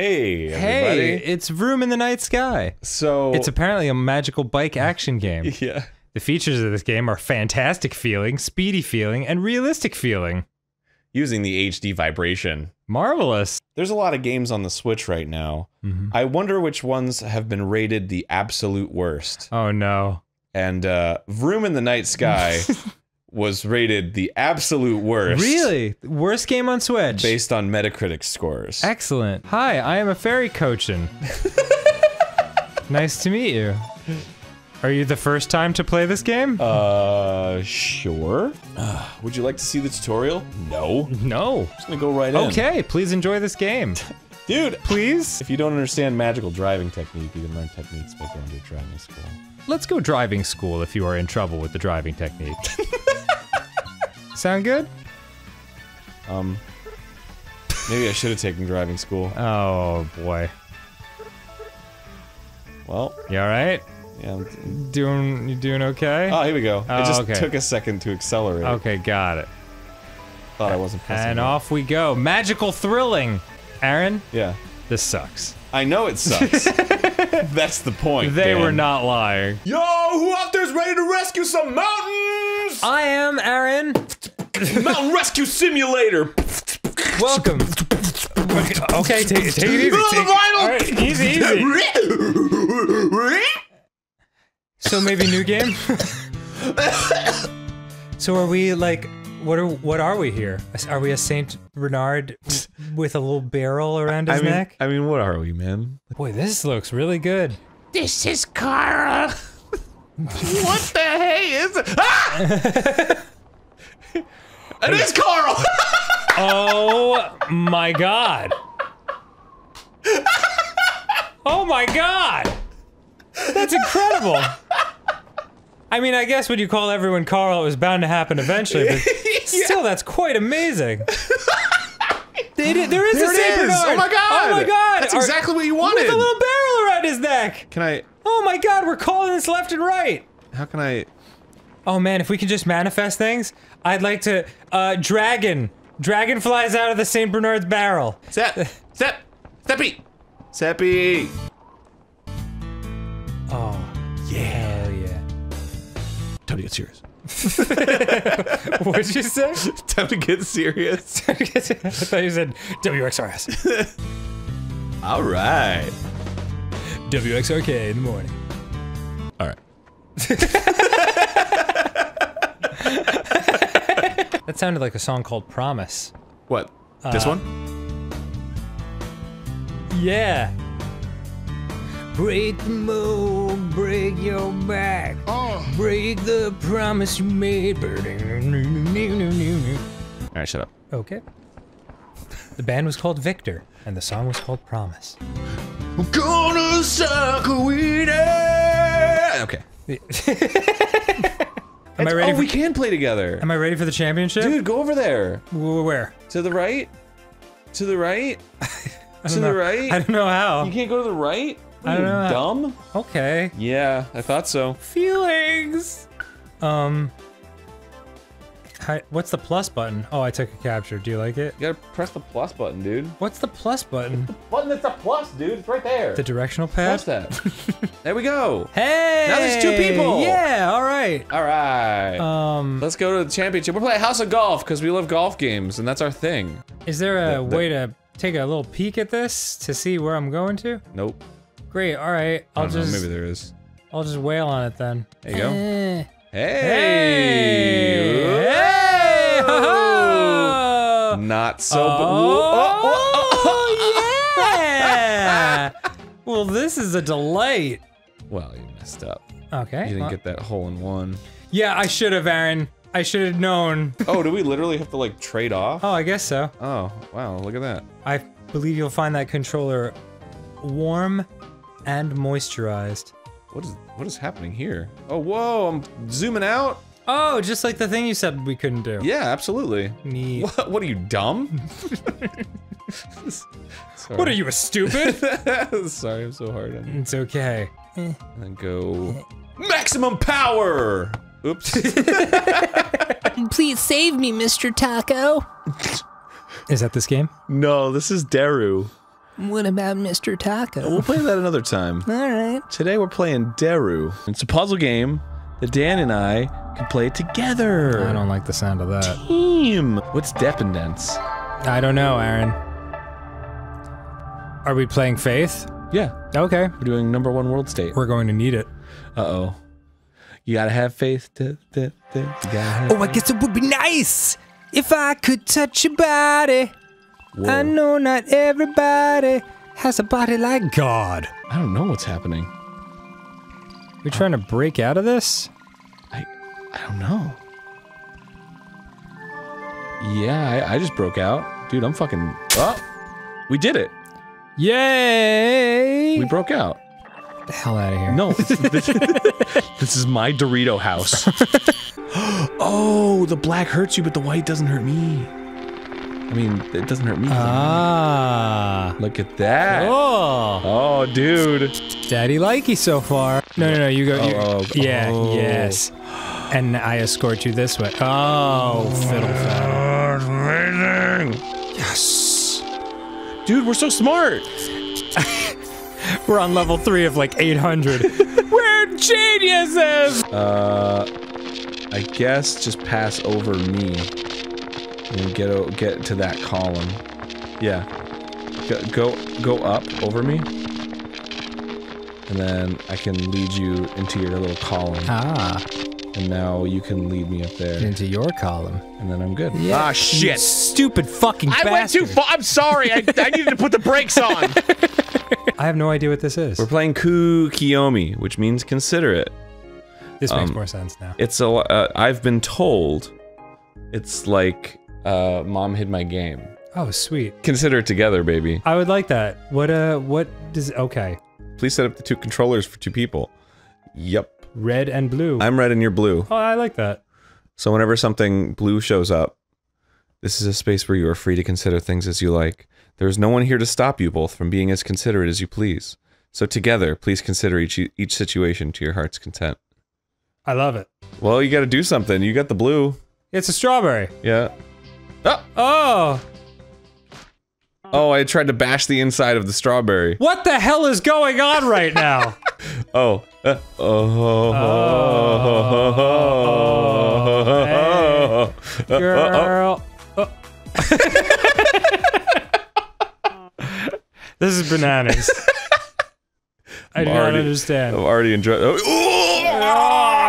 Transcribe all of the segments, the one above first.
Hey, everybody. Hey, it's Vroom in the Night Sky. so It's apparently a magical bike action game. yeah. The features of this game are fantastic feeling, speedy feeling, and realistic feeling. Using the HD vibration. Marvelous. There's a lot of games on the Switch right now. I wonder which ones have been rated the absolute worst. Oh no. And uh, Vroom in the Night Sky was rated the absolute worst. Really? Worst game on Switch. Based on Metacritic scores. Excellent. Hi, I am a fairy coachin. nice to meet you. Are you the first time to play this game? Uh, sure. Uh, would you like to see the tutorial? No. No. I'm just gonna go right in. Okay, please enjoy this game. Dude, Please? if you don't understand magical driving technique, you can learn techniques by going to a driving school. Let's go driving school if you are in trouble with the driving technique. Sound good? Um, maybe I should have taken driving school. Oh boy. Well, You alright? yeah. I'm- Doing you doing okay? Oh, here we go. Oh, it just okay. took a second to accelerate. Okay, got it. Thought I wasn't And it. off we go. Magical thrilling. Arin, Yeah. this sucks. I know it sucks. That's the point. They Dan. were not lying. Yo, who out there's ready to rescue some mountains? I am Arin. Mountain Rescue Simulator. Welcome. Okay, take, take it easy. Take, the vinyl! all right, easy, easy. So maybe new game. so are we like? What are what are we here? Are we a Saint Bernard with a little barrel around his I mean, neck? I mean, what are we, man? Boy, this looks really good. This is Kara. what the hey is it? Ah! it is Carl. Oh my god. Oh my god. That's incredible. I mean, I guess when you call everyone Carl, it was bound to happen eventually, but still, that's quite amazing. They did, there is There a it Saint is. Bernard. Oh my god. Oh my god! That's Are- exactly what you wanted. With a little barrel around his neck. Can I? Oh my god, we're calling this left and right. How can I? Oh man, if we could just manifest things, I'd like to. Uh, dragon. Dragon flies out of the Saint Bernard's barrel. Step, step, steppy, steppy. Oh, yeah. Hell yeah. Time to get serious. What'd you say? Time to get serious. I thought you said WXRS. All right. WXRK in the morning. All right. That sounded like a song called Promise. What? this Uh, one? Yeah. Break the mold, break your back. Oh. Break the promise you made. All right, shut up. Okay. The band was called Victor, and the song was called Promise. I'm gonna suck a weed. Okay. Am I ready? oh, for, we can play together. Am I ready for the championship? Dude, go over there. Wh- Where? To the right. To the right. To don't the right. I don't know how. You can't go to the right. I don't know Dumb. Okay. Yeah, I thought so. Feelings. Um. Hi, what's the plus button? Oh, I took a capture. Do you like it? You gotta press the plus button, dude. What's the plus button? The Button that's a plus, dude. It's right there. The directional pad? Press that. there we go. Hey! Now there's two people. Yeah, alright. All right. Um, Let's go to the championship. We're playing House of Golf because we love golf games, and that's our thing. is there a the- way to take a little peek at this to see where I'm going to? Nope. Great, alright. I I'll don't know. just Maybe there is. I'll just wail on it then. There you go. Eh. Hey! Hey! Whoa! Ho-ho! Not so. Oh, yeah! well, this is a delight. Well, you messed up. Okay. You didn't well- get that hole in one. yeah, I should have, Arin. I should have known. Oh, do we literally have to like trade off? Oh, I guess so. Oh, wow! Look at that. I believe you'll find that controller warm and moisturized. What is what is happening here? Oh, whoa! I'm zooming out. Oh, just like the thing you said we couldn't do. Yeah, absolutely. Neat. What? What are you dumb? What are you, a stupid? Sorry, I'm so hard on you. it's okay. And then go eh. maximum power. Oops. Please save me, Mr. Taco. Is that this game? no, this is Daru. What about Mr. Taco? We'll play that another time. All right. Today we're playing Deru. It's a puzzle game that Dan and I can play together. I don't like the sound of that. Team. What's dependence? I don't know, Arin. Are we playing Faith? Yeah, Okay. we're doing number one world state. We're going to need it. Uh oh. You gotta have faith. To, to, to, you gotta have Oh, I guess it would be nice if I could touch your body. I know not everybody has a body like God. I don't know what's happening. We trying to break out of this? I I don't know. Yeah, I, I just broke out. Dude, I'm fucking. Oh! We did it. Yay! We broke out. Get the hell out of here. No, this, this is my Dorito house. oh, the black hurts you, but the white doesn't hurt me. I mean, it doesn't hurt me. Ah. Look at that. Oh. Oh, dude. Daddy likey so far. No, no, no. You go. you- Oh, oh, yeah. oh. Yes. And I escort you this way. Oh, fiddle faddle. amazing. Yes. Dude, we're so smart. We're on level three of like 800. We're geniuses. Uh, I guess just pass over me. And get get to that column. Yeah. Go, go go up over me. And then I can lead you into your little column. Ah, And now you can lead me up there. into your column. And then I'm good. Yeah. Ah, You shit. stupid fucking I went too far. I'm sorry. I, I needed to put the brakes on. I have no idea what this is. We're playing Kuukiyomi, which means consider it. This makes um, more sense now. It's a. Uh, I've been told it's like uh, mom hid my game. Oh, sweet. Consider it together, baby. I would like that. What uh what does okay. Please set up the two controllers for two people. Yep. Red and blue. I'm red and you're blue. oh, I like that. So whenever something blue shows up, this is a space where you are free to consider things as you like. There is no one here to stop you both from being as considerate as you please. So together, please consider each each situation to your heart's content. I love it. Well, you got to do something. You got the blue. It's a strawberry. Yeah. Oh, Oh, oh! I tried to bash the inside of the strawberry. what the hell is going on right now? Oh. Uh, oh. Oh, Girl. Oh. this is bananas. I do not understand. I'm already enjoying. Oh, Oh,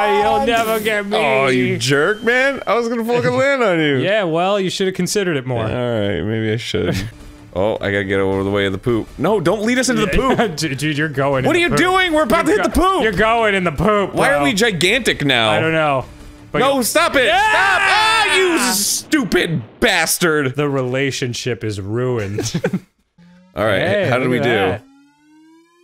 you'll never get me. oh, you jerk, man! I was gonna fucking land on you. Yeah, well, you should have considered it more. All right, maybe I should. oh, I gotta get over the way of the poop. No, don't lead us into the poop. dude, you're going. What are you poop. doing? We're about to hit the poop. You're going in the poop. Why are we gigantic now? I don't know. But No, stop it! Yeah! Stop! Ah, you stupid bastard! the relationship is ruined. All right, Hey, how did we do? that.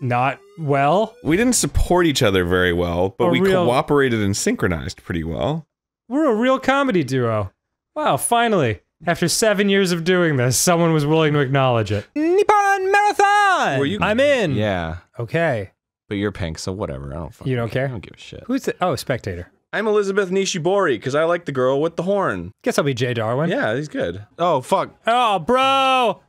Not well. We didn't support each other very well, but A we real- cooperated and synchronized pretty well. We're a real comedy duo. Wow, finally. After seven years of doing this, someone was willing to acknowledge it. Nippon Marathon! Were you- I'm in. Yeah, Okay. but you're pink, so whatever. I don't. Fucking, You don't care? I don't give a shit. Who's the. Oh, spectator. I'm Elizabeth Nishibori because I like the girl with the horn. Guess I'll be Jay Darwin. Yeah, he's good. Oh fuck, Oh, bro!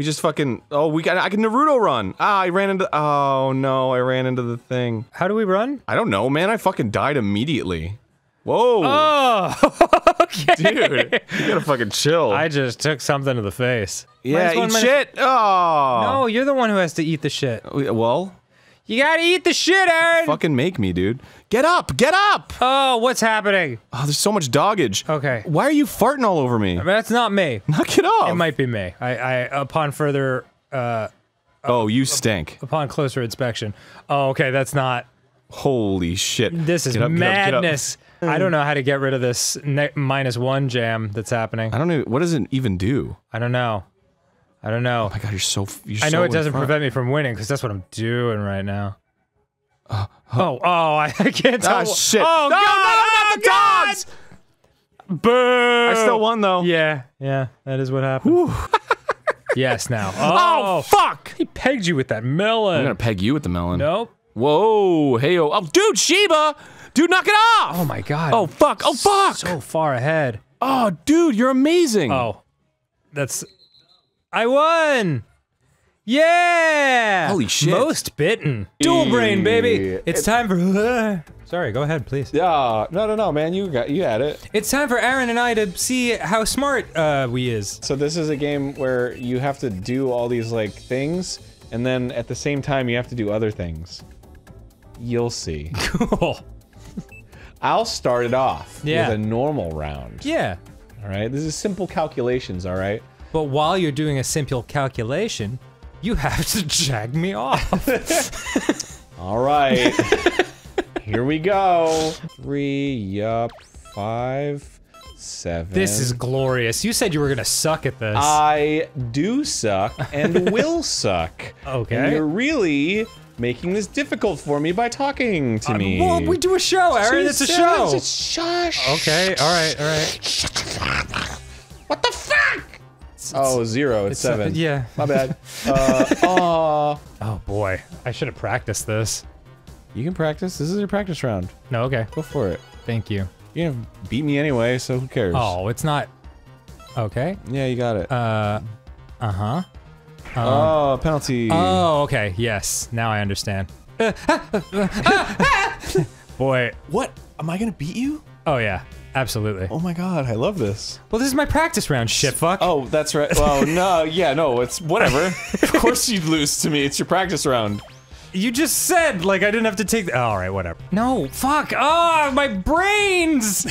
We just fucking. Oh, we got. I can Naruto run. Ah, I ran into. Oh no, I ran into the thing. How do we run? I don't know, man. I fucking died immediately. Whoa, Oh, okay. dude, you gotta fucking chill. I just took something to the face. yeah, eat shit. Oh, No, you're the one who has to eat the shit. Well, You gotta eat the shit, Arin! fucking make me, dude. Get up, get up. Oh, what's happening? Oh, there's so much doggage. Okay. Why are you farting all over me? That's not me. Knock it off. It might be me. I, I upon further, uh, oh, you stink. upon closer inspection. Oh, okay, that's not. Holy shit. This is Get up, get up, get up. madness. I don't know how to get rid of this minus one jam that's happening. I don't know. What does it even do? I don't know. I don't know. Oh my god, you're so. You're I know so it doesn't front. prevent me from winning because that's what I'm doing right now. Oh, oh, I, I can't tell. Ah, shit. Oh, no, God, no, not the God! dogs! Boo! I still won though. Yeah, yeah, that is what happened. yes, now. Oh, Oh, fuck! he pegged you with that melon. I'm gonna peg you with the melon. Nope. Whoa, hey, oh, oh, dude, Sheba, dude, knock it off! Oh my god. Oh fuck! Oh fuck! so far ahead. oh, dude, you're amazing. Oh, that's. I won. Yeah! Holy shit. Most bitten. Dual brain, baby. It's time for. Sorry, go ahead, please. Yeah, no, no, no, man, you got you had it. It's time for Arin and I to see how smart uh, we is. So this is a game where you have to do all these like things, and then at the same time you have to do other things. You'll see. Cool. I'll start it off Yeah. with a normal round. Yeah. All right, this is simple calculations. All right. But while you're doing a simple calculation, you have to jag me off. All right. Here we go. Three, yup, five, seven. this is glorious. You said you were gonna suck at this. I do suck and will suck. Okay. And you're really making this difficult for me by talking to uh, me. well, we do a show, Arin. It's a show. just Shush. Okay. All right. All right. What the fuck? Oh, zero. It's, it's, uh, seven. yeah. My bad. Uh. Oh boy, I should have practiced this. You can practice. This is your practice round. No. Okay. Go for it. Thank you. You're gonna beat me anyway, so who cares? Oh, it's not. Okay. Yeah, you got it. Uh. Uh huh. oh, penalty. Oh, okay. Yes. Now I understand. Boy. what? Am I gonna beat you? Oh yeah. Absolutely. Oh my god, I love this. Well, this is my practice round. Shit. Fuck. Oh, that's right. Well, no, yeah, no, it's whatever. of course you'd lose to me. It's your practice round. You just said like I didn't have to take. The- oh, all right. Whatever. No. Fuck. Ah, my brains.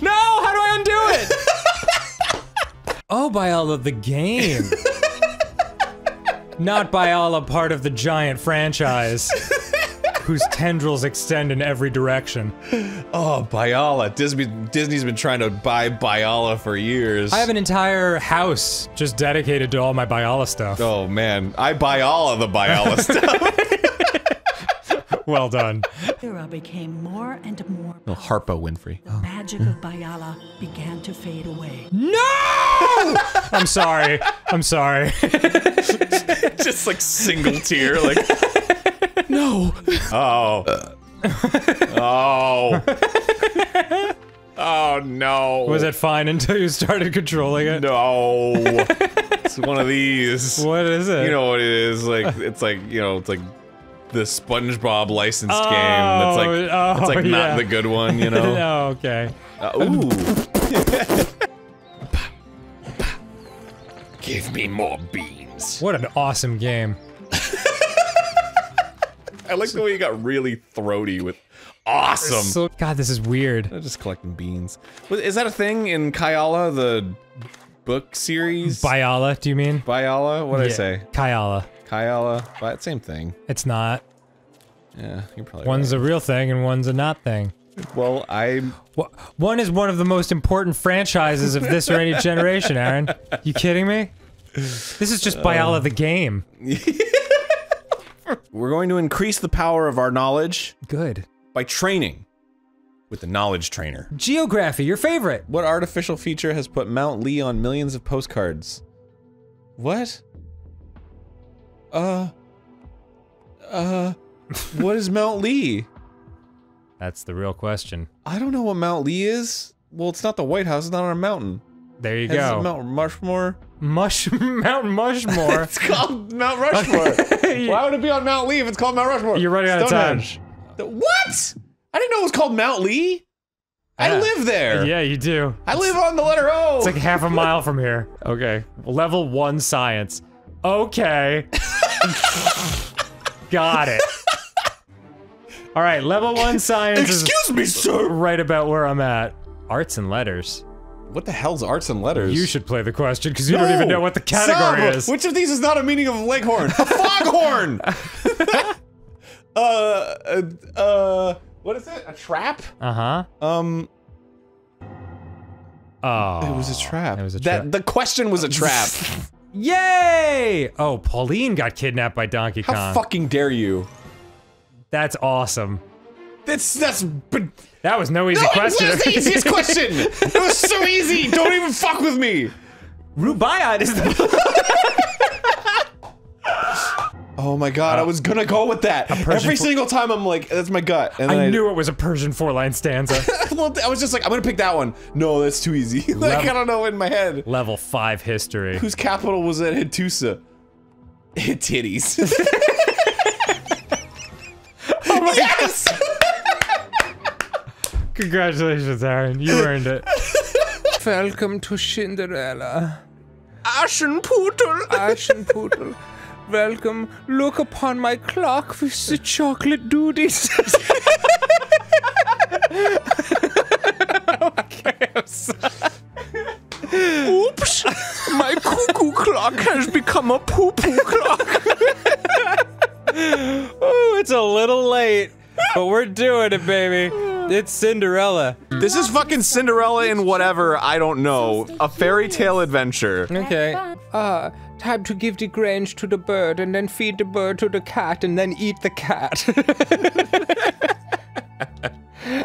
no. How do I undo it? oh, by all of the game. Not by all a part of the giant franchise. Whose tendrils extend in every direction. Oh, Bayala. Disney, Disney's been trying to buy Bayala for years. I have an entire house just dedicated to all my Bayala stuff. Oh man, I buy all of the Bayala stuff. Well done. Era became more and more. no, Harpo Winfrey. The oh. magic of Bayala began to fade away. No! I'm sorry. I'm sorry. Just like single tear, like. No. Oh. oh. Oh no. Was it fine until you started controlling it? No. it's one of these. What is it? You know what it is? Like it's like you know it's like the SpongeBob licensed game. That's like oh, it's like yeah. not the good one. You know. oh, okay. Uh, ooh. Give me more beans. What an awesome game. I like the way you got really throaty with awesome. So, God, this is weird. I'm just collecting beans. Is that a thing in Kayala, the book series? Bayala, do you mean? Bayala? What did I say? Kyala. Kayala? Bi- Same thing. It's not. Yeah, you're probably One's a real thing and one's a not thing. Well, I Wha- One is one of the most important franchises of this or any generation, Arin. You kidding me? This is just Bayala the game. we're going to increase the power of our knowledge Good. by training with the knowledge trainer. Geography, your favorite. What artificial feature has put Mount Lee on millions of postcards? What? Uh. Uh. what is Mount Lee? That's the real question. I don't know what Mount Lee is. Well, it's not the White House. It's not on a mountain. There you It's go. Mount Rushmore. Mush Mount Mushmore. It's called Mount Rushmore. Why would it be on Mount Lee if it's called Mount Rushmore? You're running out of time. Stonehenge. The- What? I didn't know it was called Mount Lee. I live there. yeah, you do. I live on the letter O. It's like half a mile from here. Okay. Level one science. Okay. Got it. All right, level one science is Excuse me, sir. right about where I'm at. Arts and letters. What the hell's arts and letters? You should play the question because you don't even know what the category is. Which of these is not a meaning of a leghorn? A foghorn. uh, uh, uh, what is it? A trap? Uh huh. Um, Oh. it was a trap. It was a That trap. the question was a trap. Yay! Oh, Pauline got kidnapped by Donkey Kong. How fucking dare you? That's awesome. That's that's. But That was no easy no, question. it was the easiest question. It was so easy. Don't even fuck with me. Rubaiyat is the. Oh my god, I uh, was gonna go with that. Every single time I'm like, that's my gut. And then I knew it was a Persian four-line stanza. well, I was just like, I'm gonna pick that one. No, that's too easy. like, Level- I don't know in my head. Level five history. Whose capital was at Hattusa? Hittitties. Congratulations, Arin. You earned it. Welcome to Cinderella. Aschenputtel! Aschenputtel. Welcome. Look upon my clock with the chocolate duties. Okay. I'm Oops! My cuckoo clock has become a poo-poo clock. Ooh, it's a little late, but we're doing it, baby. It's Cinderella. This is fucking Cinderella in whatever, I don't know. A fairy tale adventure. Okay. ah, time to give the grange to the bird and then feed the bird to the cat and then eat the cat.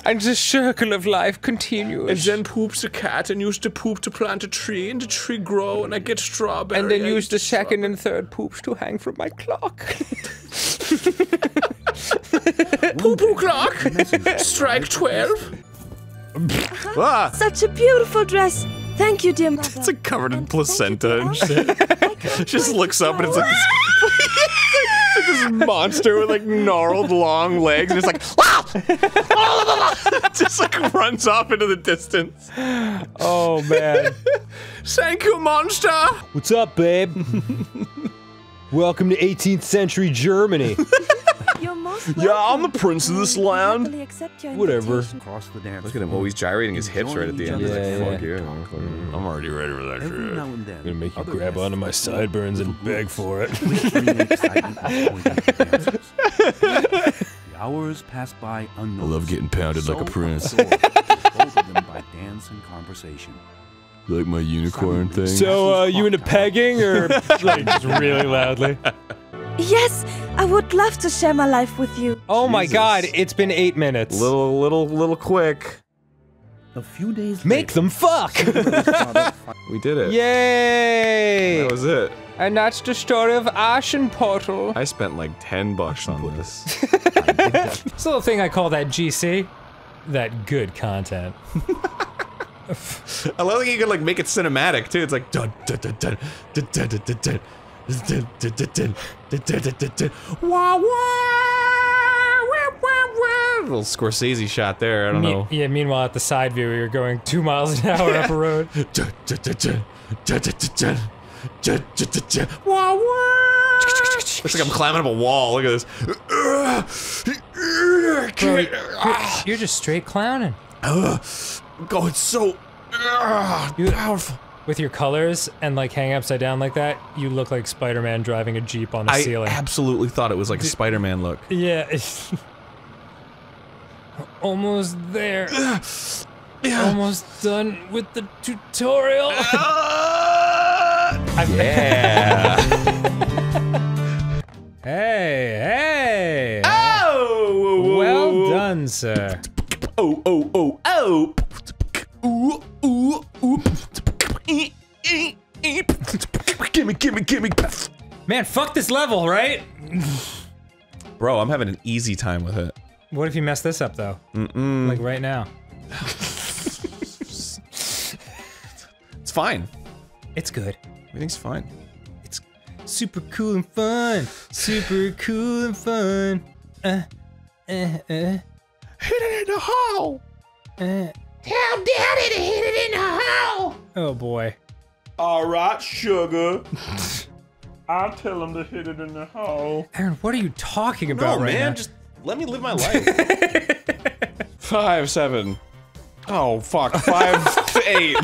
and the circle of life continues. And then poops a cat and use the poop to plant a tree and the tree grow and I get strawberry. and then use the second and third poops to hang from my clock. poo-poo clock. Strike 12. ah, Such a beautiful dress. Thank you, dear mother. it's like covered in And placenta to and shit. Just looks up and it's like this, it's like this monster with like gnarled long legs and it's like just like runs off into the distance. Oh man. Thank you, monster. What's up, babe? Welcome to 18th century Germany. You're most Yeah, I'm the prince of this land. happily accept your Whatever. Across the dance Look at him always gyrating his hips right at the end. He's Yeah, like, yeah. fuck yeah. I'm already ready for that shit. now and then, Gonna make you grab onto my sideburns and beg for it. with bringing excitement and joy to the hours pass by unnoticed. I love getting pounded like a prince. both of them by dance and conversation. Like my unicorn thing. So, uh, you into pegging or like just really loudly. Yes, I would love to share my life with you. Oh my god, it's been eight minutes. little, little, little quick. A few days make later, them fuck? Cinderella's father fi- We did it. Yay! That was it. and that's the story of Aschenputtel. I spent like 10 bucks on this. This little thing I call that GC. That good content. I love that you can like make it cinematic too. It's like dun dun dun dun dun dun dun dun dun Wah! Little Scorsese shot there. I don't Me know. Yeah. Meanwhile, at the side view, you're going two miles an hour up a road. Looks like I'm climbing up a wall. Look at this. Bro, you're, just straight clowning. Uh, going so uh, powerful. With your colors and like hanging upside down like that, you look like Spider-Man driving a Jeep on the ceiling. I absolutely thought it was like a Spider-Man look. yeah. Almost there. Yeah. Almost done with the tutorial. Ah! yeah. hey, hey. oh. Well done, sir. Oh oh oh oh. Gimme gimme gimme. Man, fuck this level, right? Bro, I'm having an easy time with it. What if you mess this up though? Mm-mm. Like right now. It's fine. It's good. Everything's fine. It's super cool and fun. Super cool and fun. Uh, uh, uh, Hit it in the hole. uh. Tell daddy to hit it in the hole. Oh boy. All right, sugar. I'll tell him to hit it in the hole. Arin, what are you talking about No, right man, now? just let me live my life. five, seven. Oh, fuck. Five, eight.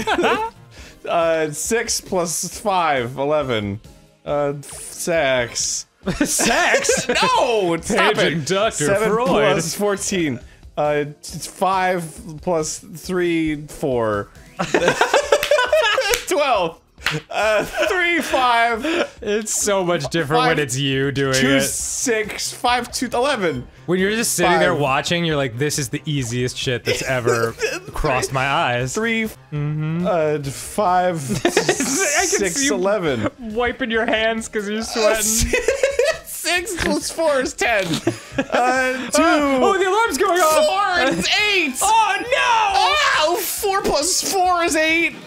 uh, six plus five, eleven. Uh, sex. Sex? No, stop Paging it. Dr. Seven Freud. plus fourteen. Uh, it's five plus three, four. Twelve. Uh, three, five, it's so much different when it's you doing two, it. six, five, two, eleven. When you're just sitting there watching, you're like, this is the easiest shit that's ever crossed my eyes. 3 uh, five, Mm-hmm. I can six, see you wiping your hands because you're sweating. Six plus four is ten. Uh, two. Oh, the alarm's going off! Four is eight. Oh no! Oh, four plus four is eight.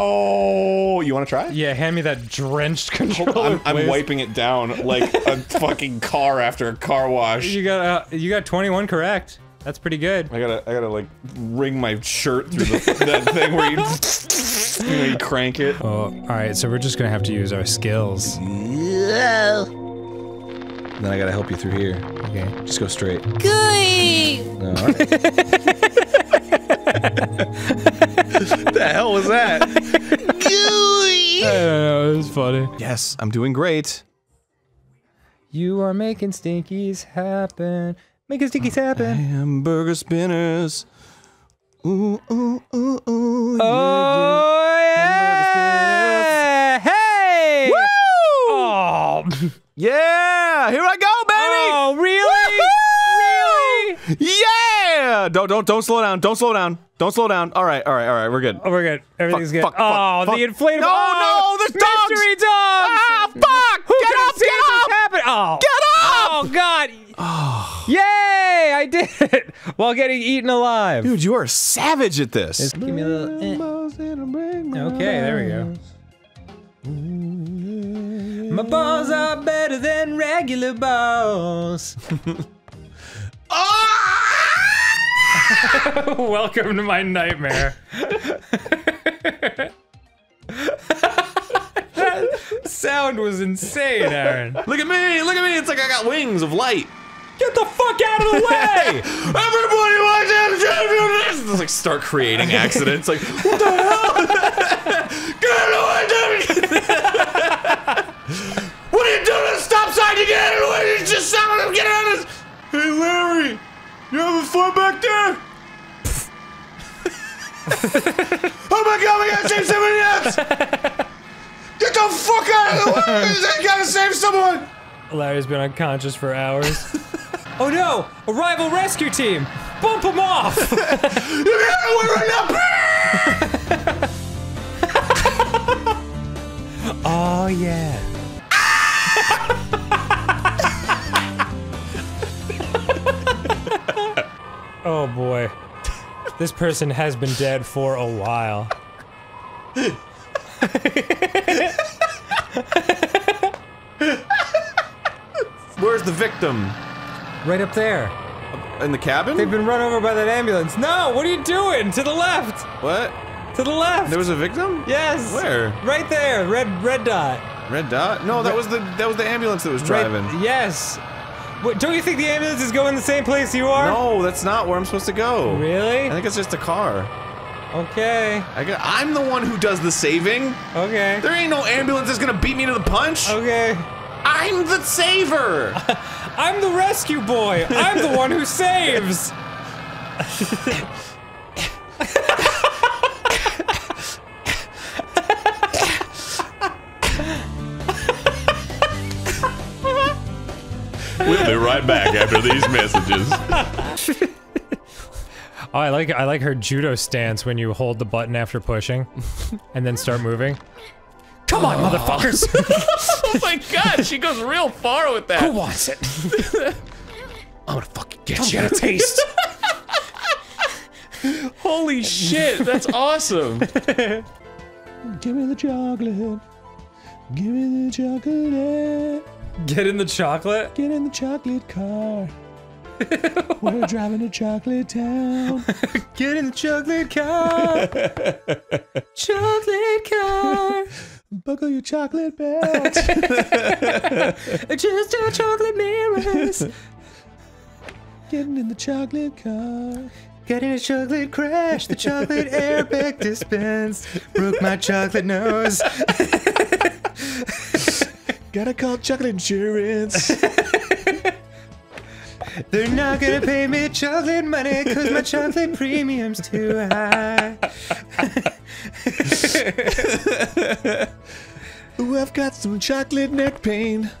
Oh, you want to try? Yeah, hand me that drenched controller. I'm, I'm please. wiping it down like a fucking car after a car wash. You got uh, you got 21 correct. That's pretty good. I gotta, I gotta like wring my shirt through the, that thing where you, you, know, you crank it. Oh, all right. So we're just gonna have to use our skills. Then I gotta help you through here. Okay. Just go straight. Gooey! No, all right. the hell was that? Gooey! I don't know. It was funny. Yes, I'm doing great. You are making stinkies happen. Making stinkies happen. Hamburger spinners. Ooh, ooh, ooh, ooh. Oh yeah! Hey! Woo! Oh, Yeah! Here I go, baby! oh really? Really? Yeah! Don't don't don't slow down. Don't slow down. Don't slow down. All right, all right, all right. We're good. Oh, we're good. Everything's good. fuck, fuck, oh, fuck. the inflatable. No, oh, no, there's dogs! mystery dogs. Ah, fuck! Who get up! Get up! happen? Oh, Get up! Oh God! Yay! I did it while getting eaten alive. Dude, you are a savage at this. Just give me a little. eh. Okay, there we go. My balls are better than regular balls. Ah! Welcome to my nightmare. that sound was insane, Arin. Look at me! Look at me! It's like I got wings of light. Get the fuck out of the way! Everybody wants to champion! Just like start creating accidents. Like what the hell? Get away, David! what stop sign? You get out of the way! You just sound like get out of this! Hey Larry, you have a foot back there? oh my god, we gotta save somebody else! Get the fuck out of the way! I gotta save someone! Larry's been unconscious for hours. oh no! A rival rescue team! Bump him off! You get away right now! oh yeah. Oh boy. This person has been dead for a while. Where's the victim? Right up there. In the cabin? They've been run over by that ambulance. No, what are you doing? To the left! What? To the left! There was a victim? Yes! Where? Right there, red red dot. Red dot? No, that was the that was the ambulance that was driving. Right, yes. What, don't you think the ambulance is going the same place you are? No, that's not where I'm supposed to go. Really? I think it's just a car. Okay. I got, I'm the one who does the saving. Okay. There ain't no ambulance that's gonna beat me to the punch. Okay. I'm the saver. I'm the rescue boy. I'm the one who saves. we'll be right back after these messages. Oh, I like I like her judo stance when you hold the button after pushing, and then start moving. Come on, motherfuckers! oh my god, she goes real far with that. Who wants it? I'm gonna fucking get you a taste. Holy shit, that's awesome. Give me the chocolate. Give me the chocolate. Get in the chocolate. Get in the chocolate car. We're driving to chocolate town. Get in the chocolate car. chocolate car. Buckle your chocolate belt. Just our chocolate mirrors. Getting in the chocolate car. Got in a chocolate crash. The chocolate airbag dispense broke my chocolate nose. Gotta call chocolate insurance. They're not gonna pay me chocolate money cause my chocolate premium's too high. Ooh, I've got some chocolate neck pain.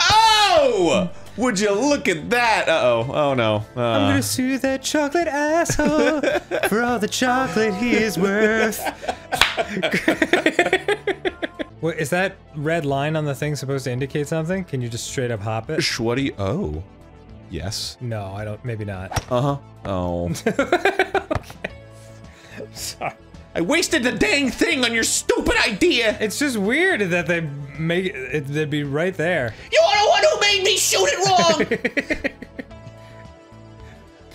Oh! Would you look at that? Uh oh. Oh no. Uh, I'm gonna sue that chocolate asshole for all the chocolate he is worth. Wait, is that red line on the thing supposed to indicate something? Can you just straight up hop it? Schwuddy. Oh. Yes. No, I don't. Maybe not. Uh huh. Oh. Sorry. I wasted the dang thing on your stupid idea. It's just weird that they make it. They'd be right there. You're the one who made me shoot it wrong.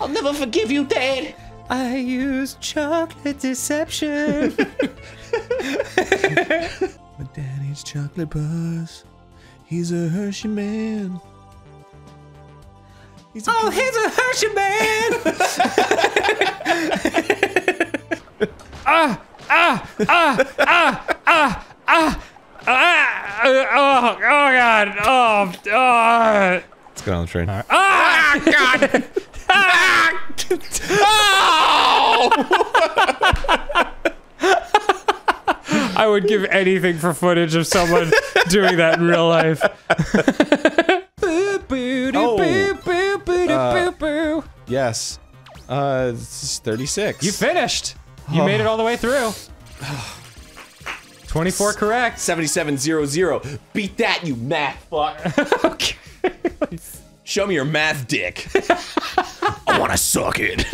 I'll never forgive you, Dad. I use chocolate deception. My daddy's chocolate bars. He's a Hershey man. He's a oh, he's a Hershey man. ah, ah, ah, ah, ah, ah. Ah, oh, oh god, oh, oh. Let's get on the train. Ah, god! ah! I would give anything for footage of someone doing that in real life. Uh, yes. Uh, it's 36. You finished. You made it all the way through. 24 correct. 7700. Beat that, you math fuck. okay. Show me your math dick. I wanna suck it.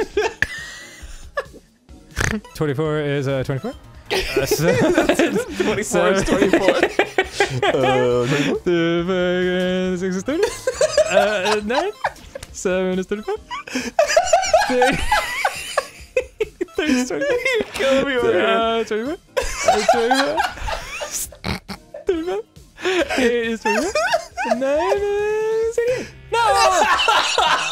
24 is uh 24. Uh, so, 24 is 24. uh, Six is 30. Uh, nine. Seven is 35. 30. 30 is 25. You're killing me over here. Uh, 25. Uh, 25. 35. 8 is 25. 9 is 88. No!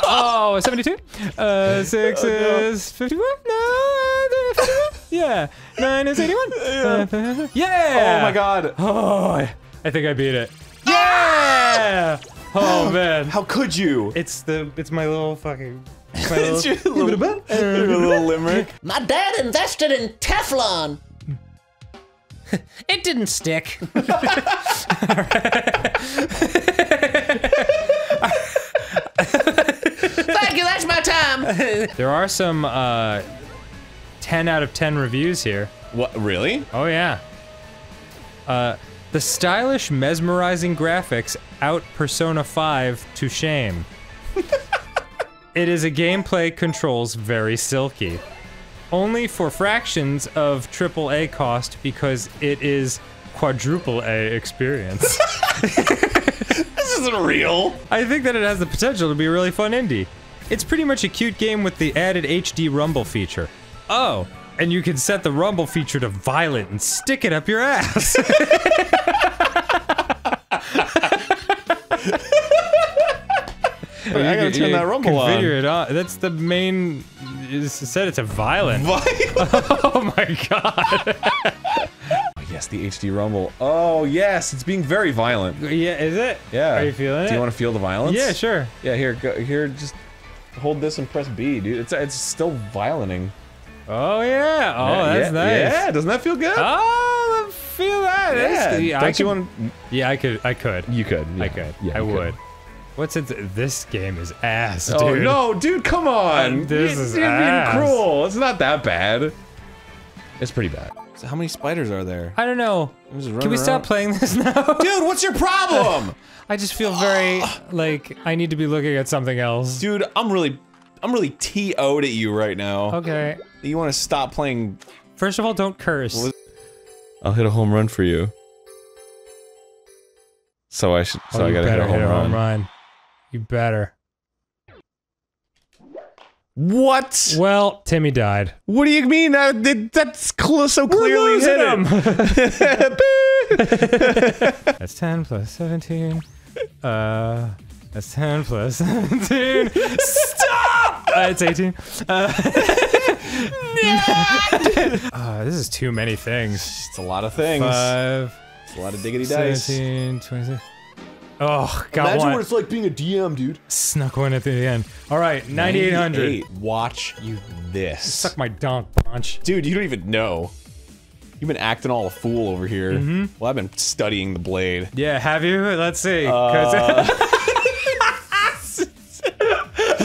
Oh, 72. Uh, 6 is 51. No, uh, 51. Yeah. 9 is 81. Yeah. yeah. Oh my god. Oh, I, I think I beat it. Yeah! Oh man. How could you? It's the it's my little fucking my little, It's your little, your little limerick. My dad invested in Teflon. It didn't stick. Thank you, that's my time. there are some uh 10 out of 10 reviews here. What? Really? Oh yeah. Uh the stylish mesmerizing graphics out Persona 5 to shame. it is a gameplay controls very silky. Only for fractions of AAA cost because it is quadruple A experience. This isn't real. I think that it has the potential to be a really fun indie. It's pretty much a cute game with the added HD rumble feature. Oh, and you can set the rumble feature to violent and stick it up your ass. I gotta turn that rumble on. Configure it on. That's the main. It said it's a violent. oh my god. Oh, yes, the HD rumble. Oh yes, it's being very violent. Yeah, is it? Yeah. Are you feeling it? Do you want to feel the violence? Yeah, sure. Yeah, here, go, here, just hold this and press B, dude. It's it's still violenting. Oh yeah. Oh, yeah, that's yeah, nice. Yeah, doesn't that feel good? Oh, I feel that. That's- yeah. I Don't you could- want? Yeah, I could. I could. You could. I could. Yeah, I would. could. Would. What's it? This game is ass, oh, dude. Oh no, dude, come on! This You- is you're ass. being cruel. It's not that bad. It's pretty bad. So how many spiders are there? I don't know. Can running we stop playing this now? Dude, what's your problem? I just feel very like I need to be looking at something else. Dude, I'm really, I'm really TO'd at you right now. Okay. You want to stop playing? First of all, don't curse. I'll hit a home run for you. So I should. So Oh, I gotta hit better a home run. You better. What? Well, Timmy died. What do you mean? Uh, that, that's cl so clearly losing hit him. That's 10 plus 17. Uh, that's 10 plus 17. Stop! Uh, it's 18. Uh, uh, this is too many things. It's a lot of things. 5, It's a lot of diggity dice. 17, 26. Oh, got Imagine one. what it's like being a DM, dude. Snuck one at the end. All right, 9,800. 98. Watch you this. Suck my donk punch. Dude, you don't even know. You've been acting all a fool over here. Mm-hmm. Well, I've been studying the blade. Yeah, have you? Let's see. 'cause-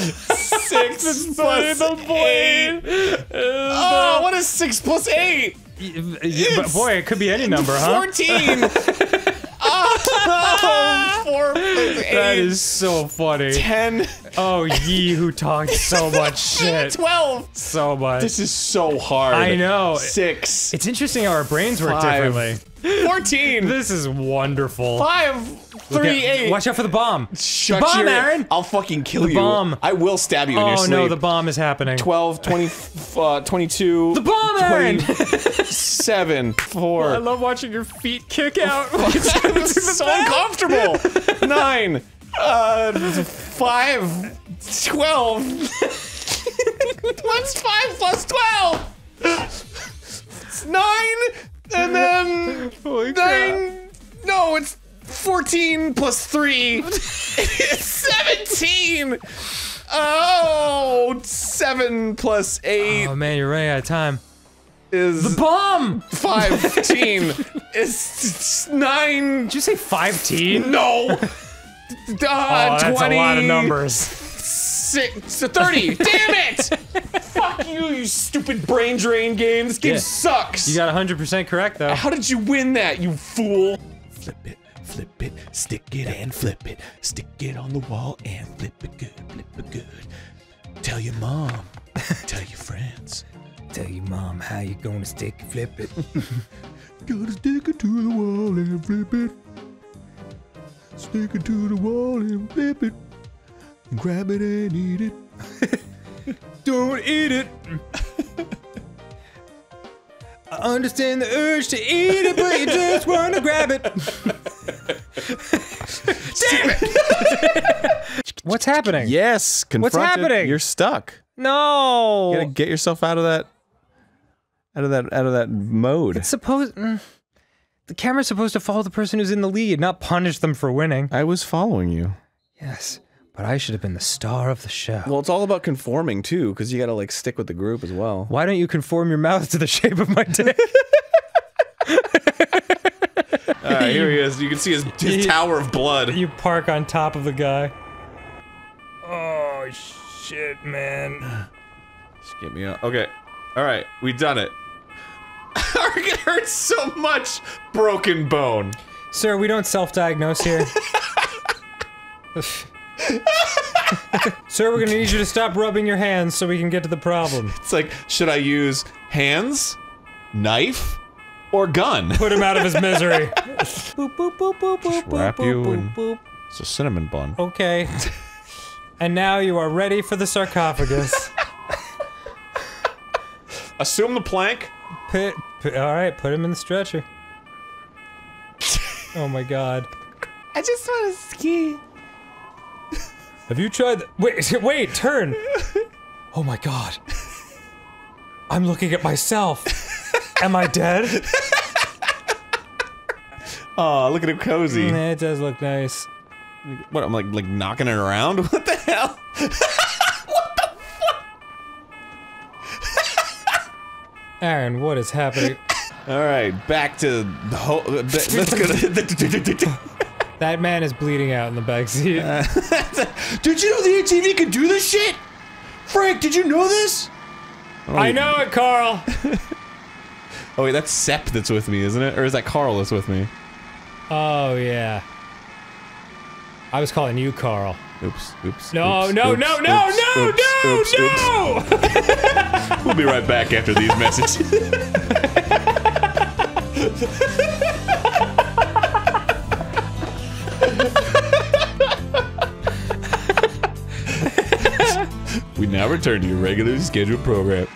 Six plus the plus eight. Oh, what is six plus eight? but boy, it could be any number, huh? Fourteen. oh, four plus eight. That is so funny. ten. Oh, ye who talked so much shit. Twelve. So much. This is so hard. I know. Six. It's interesting how our brains work Five. differently. Fourteen. This is wonderful. Five. Look Three. at- Eight. Watch out for the bomb. Shut bomb, your, Arin. I'll fucking kill The you. bomb. I will stab you in your Oh sleep. no, the bomb is happening. 12, 20, uh, 22. The bomb, Arin. 7, 4. I love watching your feet kick out. It's so uncomfortable. 9, uh, 5, 12. What's 5 plus 12? It's 9, and then 9. No, it's 14 plus 3. It's 17. Oh, 7 plus 8 oh man, you're running out of time. is the Bomb. 15. It's 9. Did you say 15? No. Uh, Oh, that's 20, a lot of numbers. Six, 30. Damn it! Fuck you, you stupid brain drain game. This game Yeah. sucks. You got 100% correct though. How did you win that, you fool? Flip it, flip it, stick it and flip it. Stick it on the wall and flip it good, flip it good. Tell your mom, tell your friends. Tell your mom how you're gonna stick and flip it. Gotta stick it to the wall and flip it. Stick it to the wall and flip it. And grab it and eat it. Don't eat it. I understand the urge to eat it, but you just want to grab it. Damn it! What's happening? Yes, confront it. happening? You're stuck. No. You gotta get yourself out of that, out of that, out of that mode. It's supposed. mm, the camera's supposed to follow the person who's in the lead, not punish them for winning. I was following you. Yes, but I should have been the star of the show. Well, it's all about conforming too, because you gotta like stick with the group as well. Why don't you conform your mouth to the shape of my dick? All right, here he is. You can see his, his tower of blood. you park on top of the guy. Oh shit, man. Just get me out. Okay. All right, we done it. it hurts so much. Broken bone. Sir, we don't self-diagnose here. Sir, we're gonna need you to stop rubbing your hands so we can get to the problem. It's like, should I use hands, knife, or gun? Put him out of his misery. boop, boop, boop, boop, boop, boop, wrap you boop, in- boop, boop. It's a cinnamon bun. Okay. And now you are ready for the sarcophagus. Assume the plank. Put, put, all right, put him in the stretcher. Oh my god. I just want to ski. Have you tried Wait, wait, turn. Oh my god. I'm looking at myself. Am I dead? Oh, look at him cozy. Mm, it does look nice. What? I'm like like knocking it around. What the hell? What the fuck? Arin, what is happening? All right, back to the whole. Let's go. That man is bleeding out in the back seat. Did you know the ATV could do this shit? Frank, did you know this? I know it, Carl. Oh wait, that's Sep that's with me, isn't it? Or is that Carl that's with me? Oh yeah. I was calling you Carl. Oops, oops. No, oops, no, oops, no, no, oops, no, oops, no, oops, oops. no! We'll be right back after these messages. Now return to your regularly scheduled program.